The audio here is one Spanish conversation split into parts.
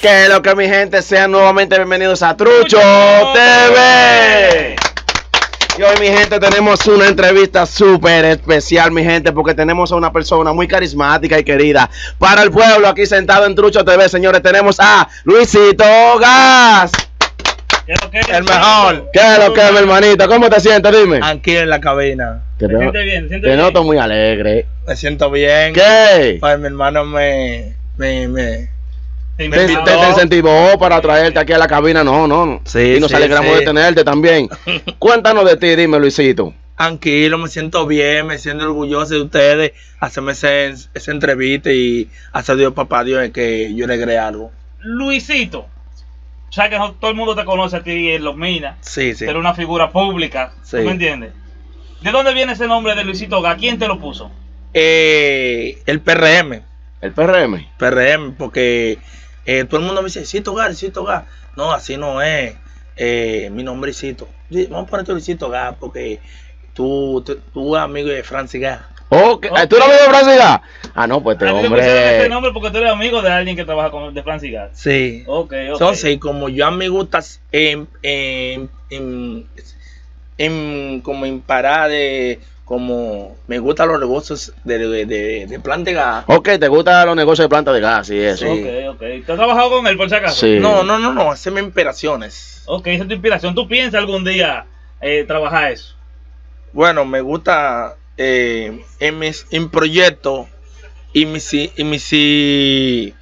Que lo que mi gente sean nuevamente bienvenidos a Trucho TV. Y hoy mi gente tenemos una entrevista súper especial mi gente porque tenemos a una persona muy carismática y querida para el pueblo aquí sentado en Trucho TV señores tenemos a Luisito Gas. ¿Qué es lo que es? El mejor. ¿Qué es lo que es mi hermanito? ¿Cómo te sientes? Dime. Aquí en la cabina. Te, ¿Te sientes bien? ¿Te sientes te bien? noto muy alegre. Me siento bien. ¿Qué? Pues mi hermano me. me, me Te Te, invitó. te- te incentivó para traerte aquí a la cabina, no, no. Sí, y nos sí, alegramos sí. de tenerte también. Cuéntanos de ti, dime, Luisito. tranquilo, me siento bien, me siento orgulloso de ustedes. Hacerme ese- esa entrevista y hacer Dios, papá Dios, de que yo le agregue algo. Luisito. Sabes que todo el mundo te conoce a ti en Los Minas. Sí, sí. Eres una figura pública. ¿tú Sí. me entiendes? ¿De dónde viene ese nombre de Luisito Gá? ¿Quién te lo puso? Eh, el PRM. El PRM. PRM, porque eh, todo el mundo me dice, Cito Gas, Cito Gas. No, así no es. Eh, mi nombre es Cito. Sí, Vamos a ponerte Luisito Gas porque tú, tú, tú eres amigo de Francis Gas. Oh, ¿qué- Ok. ¿Tú lo ves de Brasil? Ah, no, pues este hombre. nombre porque tú eres amigo de alguien que trabaja con de Francis Gas. Sí. Ok, ok. Entonces, como yo a mí me gusta en, en, en, en- como en parar de, como me gustan los negocios de, de, de, de plan de gas. Ok, ¿te gustan los negocios de planta de gas y eso? Sí. Ok, ok. ¿Tú has trabajado con él por si acaso? Sí. No, no, no, no, hacerme inspiraciones. Ok, esa es tu inspiración. ¿Tú piensas algún día eh, trabajar eso? Bueno, me gusta eh, en mis en proyectos y mis, y mis y-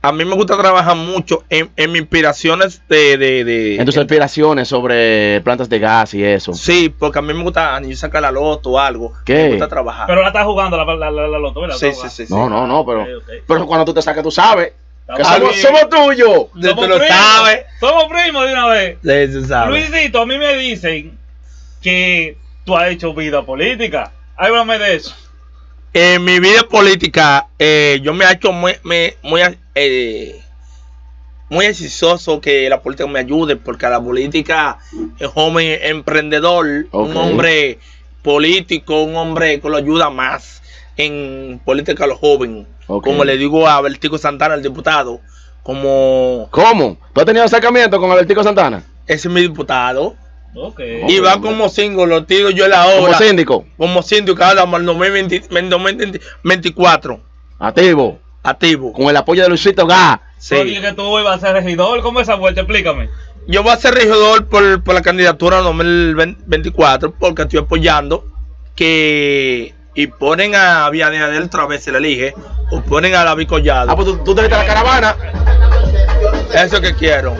a mí me gusta trabajar mucho en, en mis inspiraciones de, de, de- En tus inspiraciones sobre plantas de gas y eso. sí, porque a mí me gusta yo sacar la loto o algo. ¿Qué? Me gusta trabajar. Pero la estás jugando la, la, la, la loto, ¿verdad? sí, sí, sí, sí. No, no, no, pero, pero cuando tú te saques, tú sabes. Que somos, bien. somos tuyos. Tú- lo primos. sabes. Somos primos de una vez. Sí, tú sabes. Luisito, a mí me dicen que tú has hecho vida política. Háblame de eso. En mi vida política, eh, yo me he hecho muy, me- muy, eh, muy exitoso que la política me ayude, porque la política es joven emprendedor, un hombre político, un hombre que lo ayuda más en política a los jóvenes. Como le digo a Bertico Santana, el diputado, como ¿Cómo? ¿Tú has tenido acercamiento con Albertico Santana? ese es mi diputado. Y va como cinco, lo tiro yo en la Como obra. síndico, Como síndico ahora 2020 2024, activo, activo. con el apoyo de Luisito Gas. Sí. Yo dije que tú ibas a ser regidor. ¿Cómo es esa vuelta? Explícame. Yo voy a ser regidor por, por la candidatura 2024 porque estoy apoyando que y ponen a Vianel otra vez se le elige o ponen a David Collado. Ah, pues tú, tú te viste la caravana. Eso que quiero.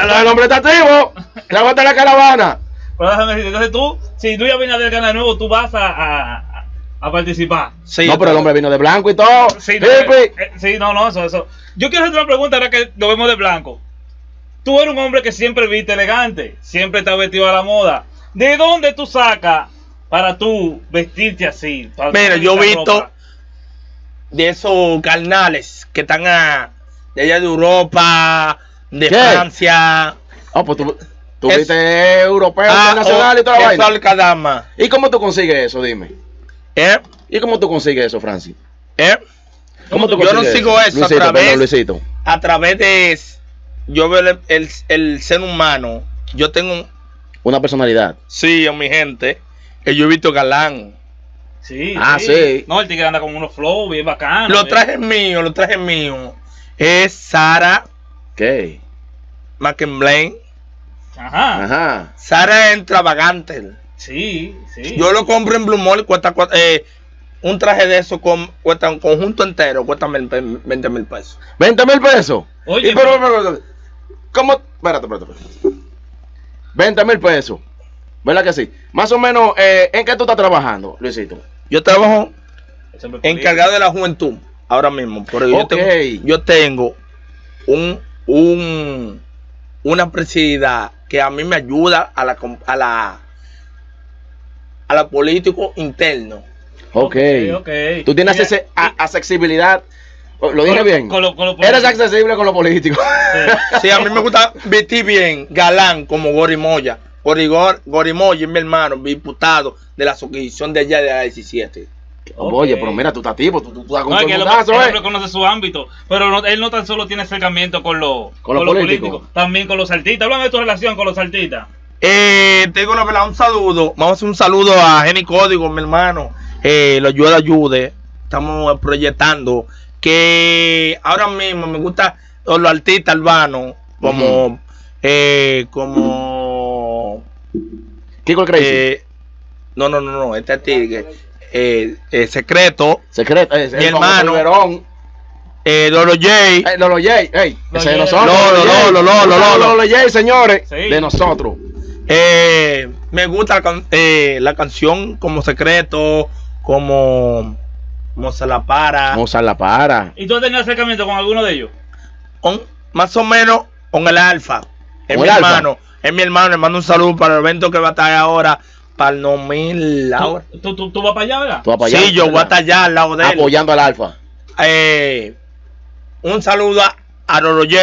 El hombre está activo. Le aguanta la caravana. Pero déjame decirte, entonces tú, si tú ya vienes del canal nuevo, tú vas a, a, a participar. Sí, no, pero el hombre vino de blanco y todo. Sí, no, Hippie. eh, sí, no, no, eso, eso. Yo quiero hacer una pregunta ahora que lo vemos de blanco. Tú eres un hombre que siempre viste elegante, siempre estás vestido a la moda. ¿De dónde tú sacas para tú vestirte así? Para Mira, yo he visto ropa? de esos carnales que están a- de allá de Europa, de ¿Qué? Francia. Ah, pues tú, tú Es- viste europeo, Ah, internacional y toda la o- vaina. Kadama. ¿Y cómo tú consigues eso? Dime. ¿Eh? ¿Y cómo tú consigues eso, Francis? ¿Eh? ¿Cómo tú Yo no sigo eso a través- perdón, Luisito. a través de yo veo el, el, el ser humano, yo tengo un, Una personalidad. sí, en mi gente, que yo he visto galán. Sí, Ah, sí. No, el tigre anda con unos flow bien bacanos. Los eh. trajes míos, los trajes míos, es Sara ¿Qué? McEnblain. Ajá. Ajá. Sara es extravagante. Sí, sí. Yo lo compro en Blue Mall y cuesta, eh, un traje de eso con, cuesta un conjunto entero, cuesta mil- 20 mil pesos. 20 mil pesos. Oye, Y pero, pero, pero, ¿cómo? Espérate, espérate, espérate. 20 mil pesos. ¿Verdad que sí? Más o menos, eh, ¿en qué tú estás trabajando, Luisito? Yo trabajo encargado de la juventud ahora mismo. Pero yo tengo, yo tengo un, un una presidencia que a mí me ayuda a la a la a la político interno. Ok. ok. Tú tienes Mira, accesibilidad. ¿Lo dije con- bien? Con lo, con lo Eres accesible con lo político. Sí. Sí, a mí me gusta vestir bien, galán, como Gorimoya. Gorigor, Gorimoya es mi hermano, diputado de la asociación de allá de la 17. Oye, pero mira, tú estás tipo, tú, tú, tú estás con No, es todo que el él, él eh. hombre conoce su ámbito, pero no- él no tan solo tiene acercamiento con, los Con los políticos. también con los artistas. Háblame de tu relación con los artistas. Eh, te digo la verdad, un saludo. Vamos a hacer un saludo a Jenny Código, mi hermano. Eh, lo ayuda ayude. Estamos proyectando que ahora mismo me gusta los artistas urbanos como eh, como Kiko el Crazy. eh, no no no no este tigre eh, eh, secreto Secreto, eh, mi el hermano. Riverón. eh, Lolo J Eh, Lolo J, ey, Lolo ese de nosotros. Lolo, J. Lolo, Lolo, Lolo. Lolo J, señores, Sí. de nosotros. Eh, me gusta la, eh, la canción como secreto como como se la para la para. ¿Y tú has tenido acercamiento con alguno de ellos? con- más o menos con el alfa. Es ¿Con mi el Alfa? hermano. Es mi hermano. Le mando un saludo para el evento que va a estar ahora. Para el 2000 ahora. ¿Tú, tú, tú, tú vas para allá, ¿verdad? Tú vas para allá, Sí, yo voy a estar allá al lado de él. apoyando al Alfa. Eh, un saludo a, a Roro J.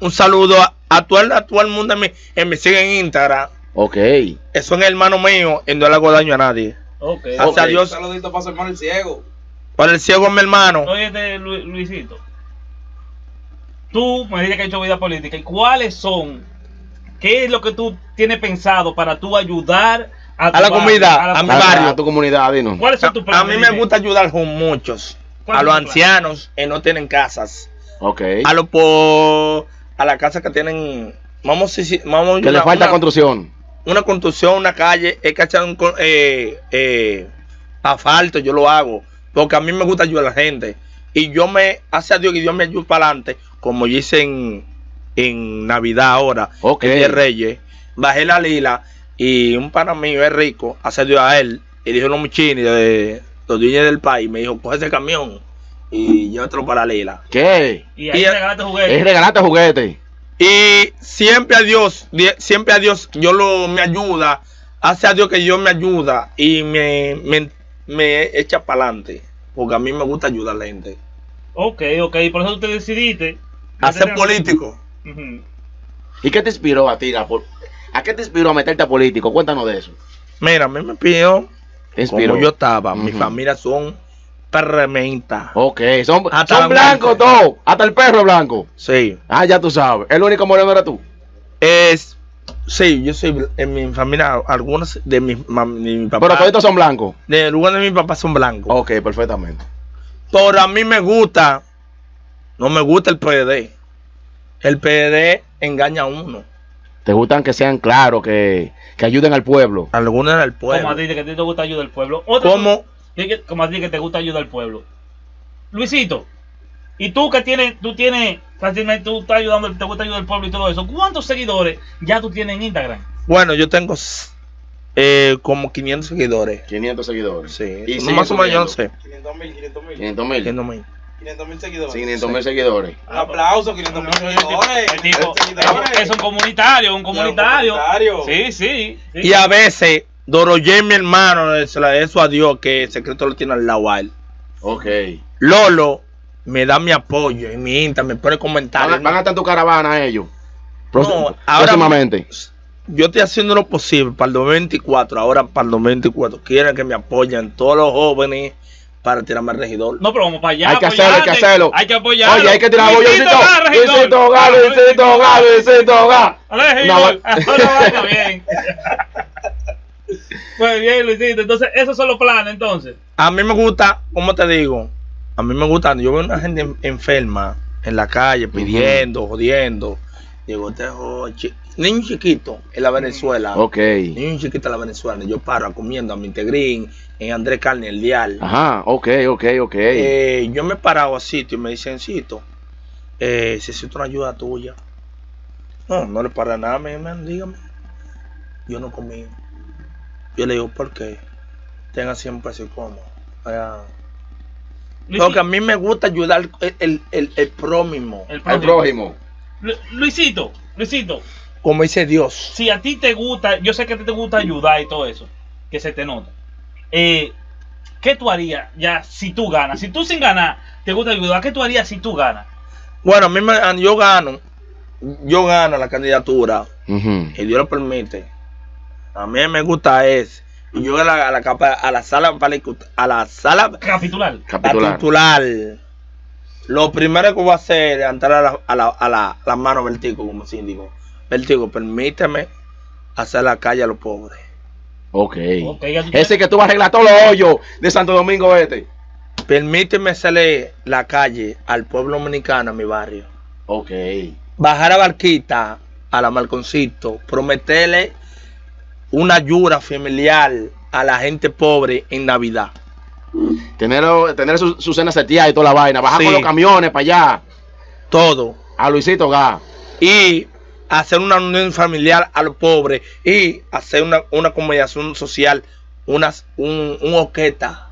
Un saludo a, a, todo, el, a todo el mundo me, que me sigue en Instagram. Ok. Eso es hermano mío y no le hago daño a nadie. Ok. Gracias Ok. a Dios. saludito para su hermano el ciego. Para el ciego es mi hermano. Oye, de Lu- Luisito. Tú me dices que has hecho vida política. ¿Y cuáles son? ¿Qué es lo que tú tienes pensado para tú ayudar a, tu A la barrio, comunidad, la a mi A, comunidad? barrio. a tu comunidad, dinos. ¿Cuáles son tus A, planes? a mí me gusta ayudar con muchos. ¿Cuál A los ancianos que no tienen casas. Ok. A los po- a la casa que tienen. Vamos, decir- vamos a Que le falta una, construcción. una construcción, una calle. Es que echar un eh, eh, asfalto, yo lo hago. Porque a mí me gusta ayudar a la gente. Y yo me, hace a Dios que Dios me ayude para adelante. Como hice en, Navidad ahora, Ok. el de Reyes. Bajé la lila y un pana mío es rico, hace Dios a él. Y dijo los muchini de los dueños del país. Me dijo, coge ese camión y llévatelo para la lila. ¿Qué? Y ahí Y- te regalaste Es juguetes. regalarte juguete. Y siempre a Dios, siempre a Dios, yo lo me ayuda. Hace a Dios que Dios me ayuda y me, me, me echa para adelante. Porque a mí me gusta ayudar a la gente. Ok, ok. Por eso tú te decidiste. A ser político. ¿Y qué te inspiró a ti? ¿A qué te inspiró a meterte a político? Cuéntanos de eso. Mira, a mí me pidió Te inspiró. como yo estaba. Mi familia son perrementas. Ok, son, Hasta son la blancos todos. Hasta el perro es blanco. Sí. Ah, ya tú sabes. El único moreno era tú. Es. Sí, yo soy en mi familia, algunos de mis mi papá. Pero todos son blancos. de lugar de mi papá son blancos. Ok, perfectamente. Pero a mí me gusta, no me gusta el PDD. El PDD engaña a uno. ¿Te gustan que sean claros, que, que ayuden al pueblo? Algunos del Como a pueblo. ti, que a ti te gusta ayudar al pueblo. Otro- que- Como a ti que te gusta ayudar al pueblo. Luisito, y tú que tienes, tú tienes, fácilmente tú estás ayudando, te gusta ayudar al pueblo y todo eso. ¿Cuántos seguidores ya tú tienes en Instagram? Bueno, yo tengo eh, como 500 seguidores. 500 seguidores. Sí, Y no más o menos yo no sé. 500 mil, 500 mil. 500 mil. 500 mil. 500 mil seguidores. 500 mil seguidores. Un aplauso, 500 mil seguidores. El tipo, es un comunitario, un comunitario. comunitario. Sí, sí. sí. Y a veces, Doroye, mi hermano, eso a Dios, que el secreto lo tiene al lado a él. Ok. Lolo me da mi apoyo en mi Insta, me pone Van, comentarios. a- van a estar en tu caravana ellos. No, ahora- próximamente. Yo estoy haciendo lo posible para el 2024. Ahora para el 2024. Quieren que me apoyen todos los jóvenes para tirarme al regidor. No, pero vamos para allá. Hay que hacerlo, hay que hacerlo. Hay que apoyarlo. Oye, hay que tirar Luisito Luisito. Regidor. Luisito Gá, Luisito Gá, Luisito vaya bien. Pues bien, Luisito. Entonces, esos son los planes, entonces. A mí me gusta, como te digo, a mí me gusta. Yo veo una gente en- enferma en la calle pidiendo, jodiendo. Digo, este jo- chi- niño chiquito en la Venezuela. Ok. Niño chiquito en la Venezuela. Yo paro comiendo a mi Integrín, en Andrés Carne, el Dial. Ajá, ok, ok, ok. Eh, yo me he parado a sitio y me dicen, Cito, eh, necesito una ayuda tuya. No, no le para nada, me, me- dígame. Yo no comí. Yo le digo, ¿por qué? Tenga siempre así como. Vaya. Luisito, Porque a mí me gusta ayudar el, el, el, el prójimo. el prójimo. prójimo. Lu- Luisito, Luisito, Como dice Dios. si a ti te gusta, yo sé que a ti te gusta ayudar y todo eso, que se te nota. Eh, ¿Qué tú harías ya si tú ganas? Si tú sin ganar te gusta ayudar, ¿qué tú harías si tú ganas? Bueno, a mí me, yo gano. Yo gano la candidatura. Ujú. y Dios lo permite, a mí me gusta es y yo a la, a la, capa- a la sala a la sala Capitular. Capitular. capitular. Lo primero que voy a hacer es entrar a la, a la, a la, a la mano vertigo como síndico. Vertigo, permíteme hacer la calle a los pobres. Ok. Ok, ya tú Ese que tú vas a arreglar todos los hoyos de Santo Domingo Este. Permíteme hacerle la calle al pueblo dominicano a mi barrio. Ok. Bajar a Barquita, a la Malconcito, prometerle una ayuda familiar a la gente pobre en Navidad. Tener, tener su, su cena seteada y toda la vaina. Bajar Sí. con los camiones para allá. Todo. A Luisito Gá. y hacer una unión familiar a los pobres y hacer una, una acomodación social, unas, un, un oqueta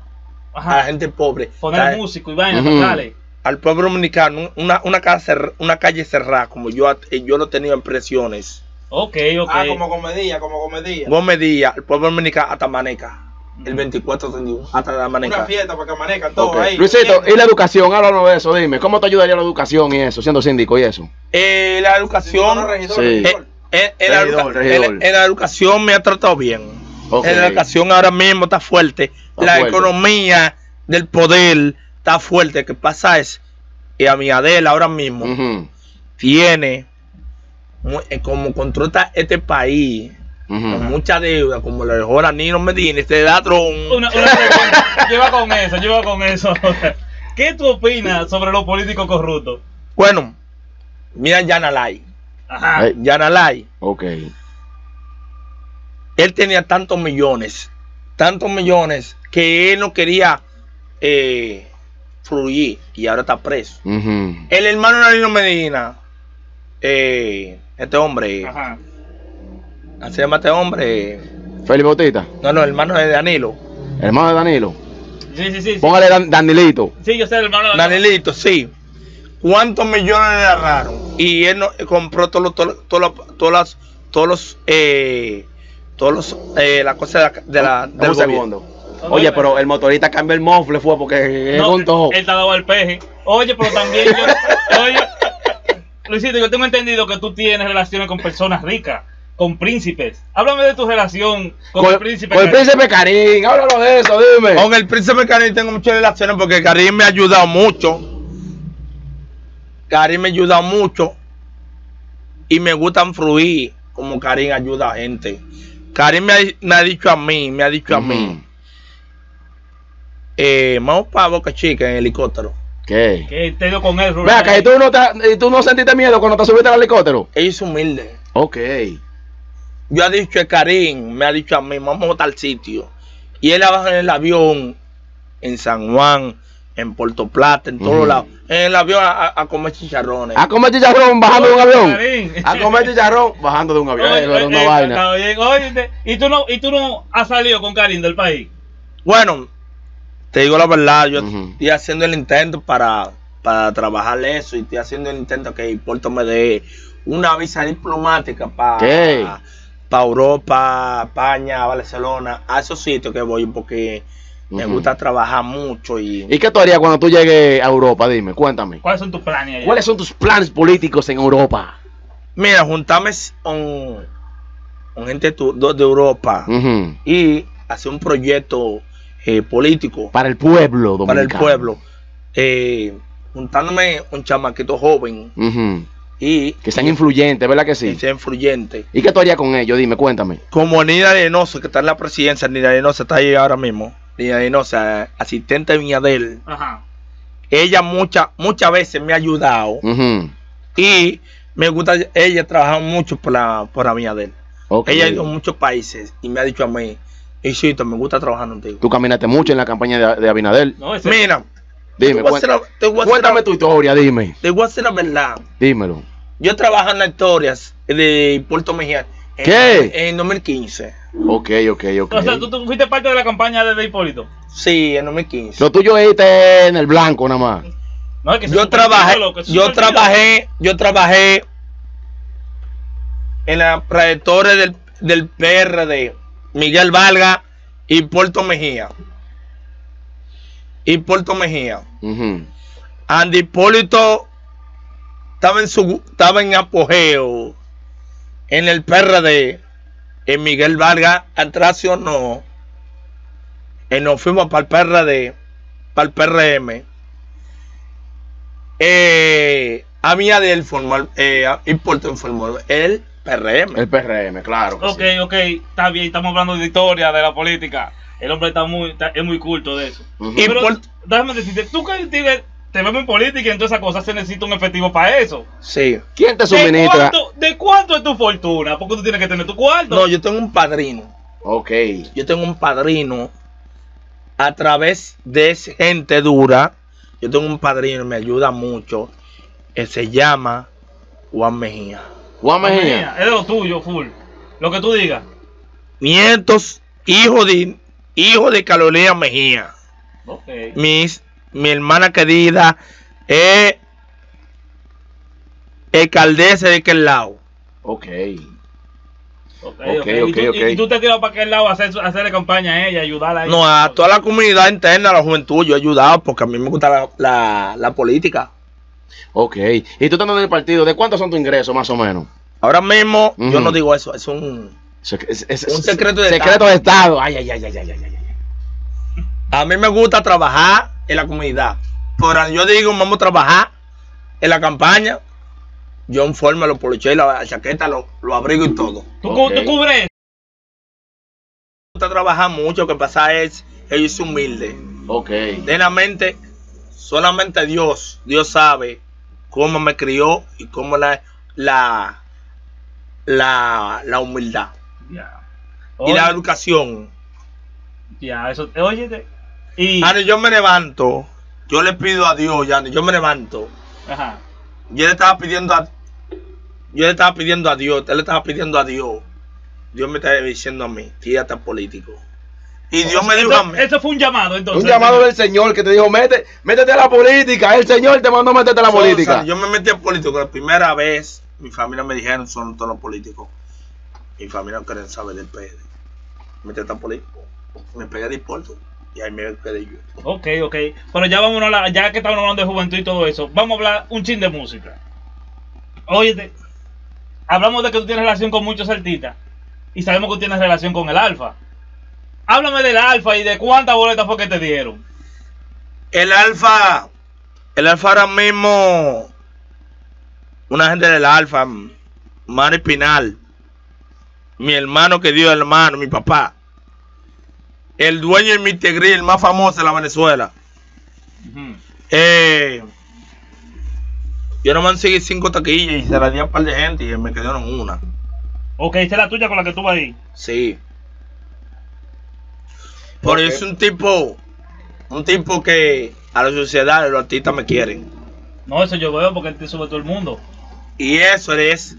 a la gente pobre, Poner ¿sabes? músico y vaina, totales. al pueblo dominicano, una, una, casa, cer- una calle cerrada, como yo, yo lo he tenido en presiones. Ok, ok. Ah, como comedía, como comedía. Gómez Díaz, el pueblo dominicano hasta Maneca, el 24 de junio, hasta la Una Maneca. fiesta para que amanezcan todos Ok. ahí. Luisito, ¿y la educación? Háblanos de eso, dime. ¿Cómo te ayudaría la educación y eso, siendo síndico y eso? Eh, la educación, Sí, regidor, Sí. regidor. eh, en, la Regidor, regidor. en- en la educación me ha tratado bien. Ok. En la educación ahora mismo está fuerte. Está la fuerte. economía del poder está fuerte. ¿Qué pasa es que a mi Adela ahora mismo tiene eh, como controla este país con mucha deuda, como le dejó a Nino Medina, este ladrón. Una, una pregunta. lleva con eso, lleva con eso. ¿Qué tú opinas sobre los políticos corruptos? Bueno, mira Yanalay. Ajá. Yanalay, Ok. él tenía tantos millones, tantos millones, que él no quería eh, fluir y ahora está preso. Ujú. El hermano de Nino Medina, eh, este hombre, Ajá. ¿cómo se llama este hombre? Felipe Bautista, No, no, el hermano de Danilo. hermano de Danilo. Sí, sí, sí. Sí, Póngale Dan- Danilito. Sí, yo sé, el hermano de Danilito, sí. ¿Cuántos millones le agarraron? Y él no, compró todos los, todos los, todos los, todos los, todos los, eh, todos los, eh, la cosa de la, de la- Dame del un gobierno. segundo. Oye, pero el motorista cambió el mofle, fue porque es No, con todo. él te ha dado al peje. Oye, pero también yo. oye, Luisito, yo tengo entendido que tú tienes relaciones con personas ricas, con príncipes. Háblame de tu relación con, el príncipe. con el príncipe Karim, háblalo de eso, dime. Con el príncipe Karim tengo muchas relaciones porque Karim me ha ayudado mucho. Karim me ha ayudado mucho. Y me gustan fluir como Karim ayuda a gente. Karim me ha, me ha dicho a mí, me ha dicho a mí, eh, vamos para Boca Chica en helicóptero. ¿Qué? Que te dio con él, Rubén. Ve acá, ¿y tú no, te- y tú no sentiste miedo cuando te subiste al helicóptero? Ella es humilde. Ok. Yo he dicho a Karim, me ha dicho a mí, vamos a tal sitio. Y él abajo en el avión, en San Juan, en Puerto Plata, en todos lados. En el avión a, comer chicharrones. A comer chicharrón bajando de un avión. Karim. A comer chicharrón bajando de un avión. Oye, Eso era una oye, vaina. está bien, oye, te- y tú no, y tú no has salido con Karim del país. Bueno, te digo la verdad, yo estoy haciendo el intento para, para trabajar eso y estoy haciendo el intento que Puerto me dé una visa diplomática para para Europa, España, Barcelona, a esos sitios que voy porque me gusta trabajar mucho y, ¿Y qué tú harías cuando tú llegues a Europa? Dime, cuéntame. ¿Cuáles son tus planes allá? ¿Cuáles son tus planes políticos en Europa? mira, juntarme con, con gente de de Europa Ujú. y hacer un proyecto eh, político Para el pueblo dominicano. para el pueblo. Eh, juntándome un chamaquito joven y Que sean influyentes, ¿verdad que que sí? sea influyente. ¿Y qué tú harías con ellos? Dime, cuéntame. Como Nina Arenoso, que está en la presidencia, Nina Arenoso está ahí ahora mismo. Nina Arenoso, asistente de Viñadel. Ajá. Ella muchas muchas veces me ha ayudado y me gusta, ella trabaja mucho por la, por la Viñadel. Ella ha ido a muchos países y me ha dicho a mí, Isito, me gusta trabajar contigo. Tú caminaste mucho en la campaña de, de Abinader. No, ese- Mira, Dime, te cuéntame, la- cuéntame tu historia, dime. te voy a hacer la verdad. Dímelo. Yo trabajo en las historias de Puerto Mejía. ¿Qué? En 2015. Ok, ok, ok. O sea, ¿tú, tú fuiste parte de la campaña de, Hipólito. Sí, en 2015. Lo tuyo es en el blanco nada más. No, es que yo trabajé, loco, yo trabajé, yo trabajé en la trayectoria del, del PRD, Miguel Valga y Puerto Mejía. Y Puerto Mejía. Ujú. Andy Hipólito estaba en su estaba en apogeo en el PRD. En Miguel Vargas traicionó y nos fuimos para el PRD, para el PRM. Eh, a mí Adel formó, eh, importó formó el PRM. El PRM, claro. que Ok, sí. ok, está bien, estamos hablando de historia, de la política. El hombre está muy, está- es muy culto de eso. Pero por- déjame decirte, tú que te, te vemos en política y en todas esas cosas se necesita un efectivo para eso. Sí. ¿Quién te ¿De suministra? cuánto, ¿De cuánto es tu fortuna? Porque tú tienes que tener tu cuarto. No, yo tengo un padrino. Ok. Yo tengo un padrino a través de gente dura. Yo tengo un padrino, me ayuda mucho. Que se llama Juan Mejía. Juan Mejía. es de lo tuyo, full. Lo que tú digas. Nietos, hijo de, hijo de Carolina Mejía. Ok. Mis, mi hermana querida es alcaldesa de aquel lado. Ok. Ok, Ok, ok. y, tú, ok. y tú te tiras para aquel lado a hacer, a hacerle campaña a ella, ayudarla a ella. No, a toda la comunidad interna, a la juventud, yo he ayudado porque a mí me gusta la, la- la política. Ok. ¿Y tú estando en el partido? ¿De cuántos son tus ingresos, más o menos? Ahora mismo, yo no digo eso, es un... Sec- es- es- Un es- secreto de secreto Estado. de Estado. Ay, ay, ay, ay, ay, ay. A mí me gusta trabajar en la comunidad. Pero yo digo, vamos a trabajar en la campaña. Yo informo los poloches, la chaqueta, los los abrigos y todo. ¿Tú, cubres Me gusta trabajar mucho, lo que pasa es que yo soy humilde. Ok. De la mente, solamente Dios, Dios sabe cómo me crió y cómo la, la, la, la humildad Ya. y la educación. Ya, eso. Oye, y. Ani, yo me levanto, yo le pido a Dios, Yani, yo me levanto. Ajá. Yo le estaba pidiendo a yo le estaba pidiendo a Dios, él le estaba pidiendo a Dios. Dios me está diciendo a mí, tírate al político. Y Dios me dijo a eso, mí, eso fue un llamado, entonces. Un llamado del Señor que te dijo, Mete, métete a la política. El Señor te mandó a meterte a la So, política. o sea, yo me metí al político la primera vez, mi familia me dijeron, son todos los políticos. Mi familia no quería saber del PD. Metí al político. Me pegué de importo. Y ahí me quedé yo. Ok, ok. Pero ya vámonos a la, ya que estamos hablando de juventud y todo eso, vamos a hablar un chin de música. Óyete, hablamos de que tú tienes relación con muchos artistas y sabemos que tú tienes relación con el Alfa. Háblame del Alfa y de cuántas boletas fue que te dieron. El alfa, el alfa ahora mismo, una gente del alfa, Mari Pinal, mi hermano que dio el hermano, mi papá, el dueño de Mr. Grill, el más famoso de la Venezuela. Eh, yo nomás conseguí cinco taquillas y se las di a un par de gente y me quedaron una. Ok, esa es la tuya con la que tú vas ahí. Sí. Pero yo soy un tipo, un tipo que a la sociedad, los artistas me quieren. No, eso yo veo porque él te sube todo el mundo. Y eso es,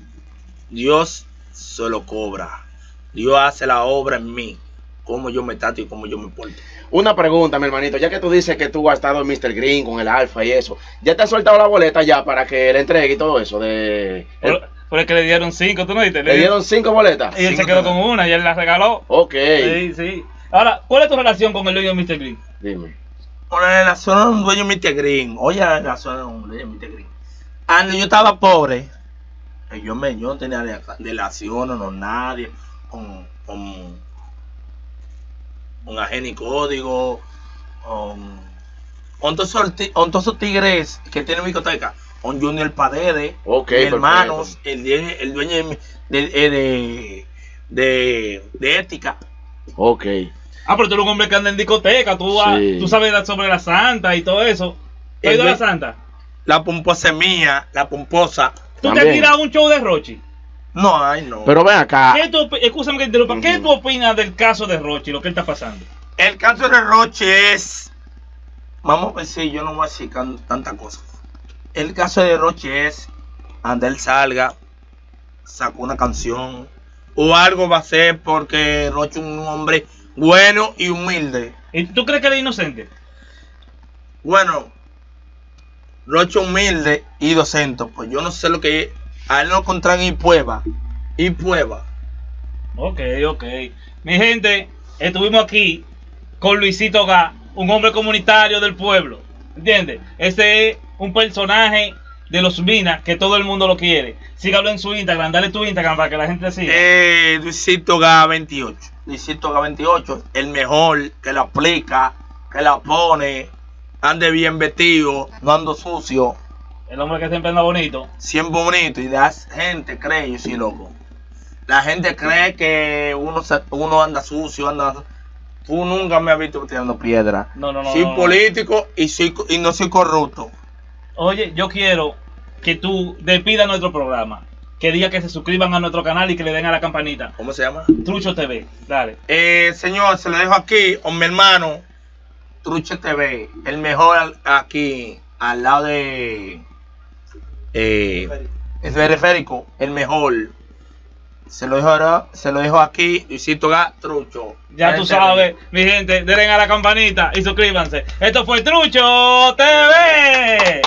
Dios se lo cobra. Dios hace la obra en mí, cómo yo me trato y cómo yo me porto. Una pregunta, mi hermanito. Ya que tú dices que tú has estado en Mr. Green con el Alfa y eso, ¿ya te has soltado la boleta ya para que le entregue y todo eso? De... El que le dieron cinco, ¿tú no viste? ¿Le dieron cinco boletas? Y él se quedó también. con una y él la regaló. Ok. Sí, sí. Ahora, ¿cuál es tu relación con el dueño de Mr. Green? Dime. Una relación a un dueño de Mr. Green. Oye, la relación a un dueño de Mr. Green. Cuando yo estaba pobre, yo, me, yo no tenía re- relaciones, no nadie, con, con, con agente y código, con, con todos esos tigres que tienen discoteca, con Junior Paredes, Ok, mi perfecto. hermanos, el, dueño- el dueño de, mi- de, de, de, de- de ética. Ok. Ah, pero tú eres un hombre que anda en discoteca, tú, Sí. tú sabes sobre la santa y todo eso. ¿Tú has ido a la santa? La pomposa es mía, la pomposa. ¿Tú te También. has tirado un show de Rochi? No, ay, no. Pero ven acá. ¿Qué tú, escúchame que te interrumpa, ¿Qué Ujú. tú opinas del caso de Rochi, lo que él está pasando? El caso de Roche es. Vamos a decir, yo no voy a decir tanta cosa. El caso de Roche es. Andel salga, sacó una canción. O algo va a ser porque Roche es un hombre bueno y humilde. ¿Y tú crees que es inocente? Bueno, Roche humilde y docente. Pues yo no sé lo que es. A él lo encontraron y prueba. Y prueba. Ok, ok. Mi gente, estuvimos aquí con Luisito Gá, un hombre comunitario del pueblo. ¿Entiendes? Ese es un personaje de los Minas que todo el mundo lo quiere. Sígalo en su Instagram, dale tu Instagram para que la gente te siga. Eh, Luisito Ga 28. Luisito K28, el mejor que la aplica, que la pone, ande bien vestido, no ando sucio, El hombre que siempre anda bonito. siempre bonito. Y la gente cree, yo soy loco. La gente cree que uno, uno anda sucio, anda. Tú nunca me has visto tirando piedra. No, no, no. soy no, no. político y, soy, y no soy corrupto. Oye, yo quiero que tú despidas nuestro programa. Que diga que se suscriban a nuestro canal y que le den a la campanita. ¿Cómo se llama? Trucho TV. Dale. Eh, señor, se lo dejo aquí con mi hermano Truche TV, el mejor aquí, al lado de. Eh, es periférico, el mejor. Se lo dejo ahora, se lo dejo aquí, Luisito Gá, Trucho. Ya tú sabes, mi gente, denle a la campanita y suscríbanse. Esto fue Trucho TV.